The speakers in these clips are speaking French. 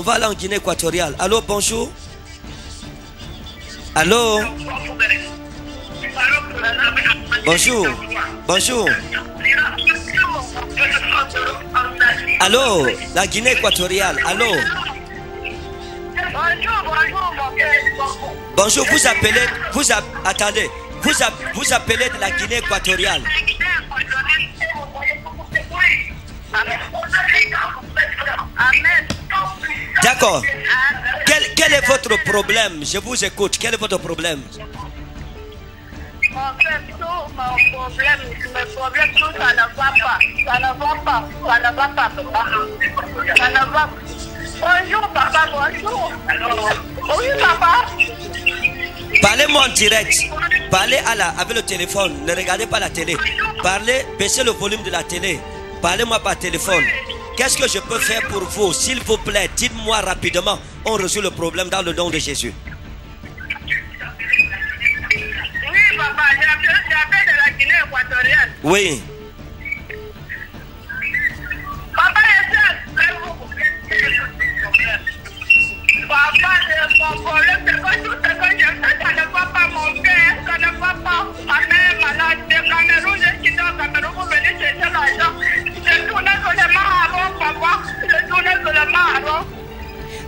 On va aller en Guinée équatoriale. Allô, bonjour. Allô. Bonjour. Bonjour. Allô, la Guinée équatoriale. Allô. Bonjour, bonjour. Bonjour, vous appelez, vous a- attendez, vous, a- vous appelez de la Guinée équatoriale. D'accord. Quel, quel est votre problème? Je vous écoute. Quel est votre problème? Mon père, tout mon problème, mes problèmes, tout ça ne va pas. Ça ne va pas. Ça ne va pas, papa. Ça ne va pas. Bonjour, papa, bonjour. Oui, papa. Parlez-moi en direct. Parlez à la, avec le téléphone. Ne regardez pas la télé. Parlez, baissez le volume de la télé. Parlez-moi par téléphone. Qu'est-ce que je peux faire pour vous S'il vous plaît, dites-moi rapidement. On résout le problème dans le nom de Jésus. Oui, papa, j'appelle de la Guinée équatoriale. Oui.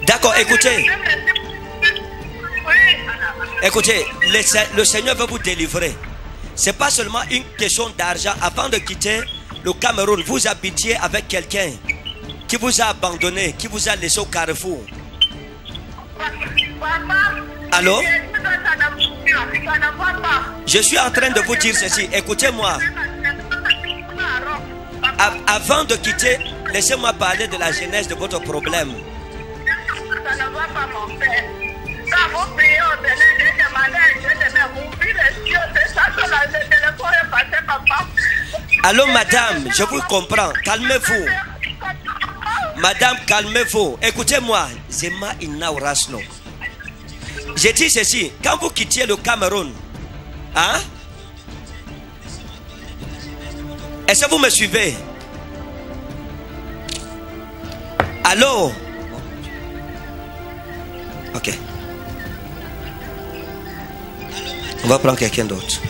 D'accord, écoutez. Écoutez, le, Se- le Seigneur veut vous délivrer. C'est pas seulement une question d'argent. Avant de quitter le Cameroun, vous habitiez avec quelqu'un qui vous a abandonné, qui vous a laissé au carrefour. Allô? Je suis en train de vous dire ceci. Écoutez-moi. Avant de quitter, laissez-moi parler de la genèse de votre problème. Ça ne va pas, mon père. Quand vous priez au Seigneur, j'ai demandé à Dieu de me ouvrir les yeux. C'est ça que la- le téléphone est passé, papa. Allô, madame, je vous comprends. Calmez-vous. Madame, calmez-vous. Écoutez-moi. Zema Inna Orasno. J'ai dit ceci. Quand vous quittiez le Cameroun, hein? Est-ce que vous me suivez? Allô? Ok. On va prendre quelqu'un d'autre.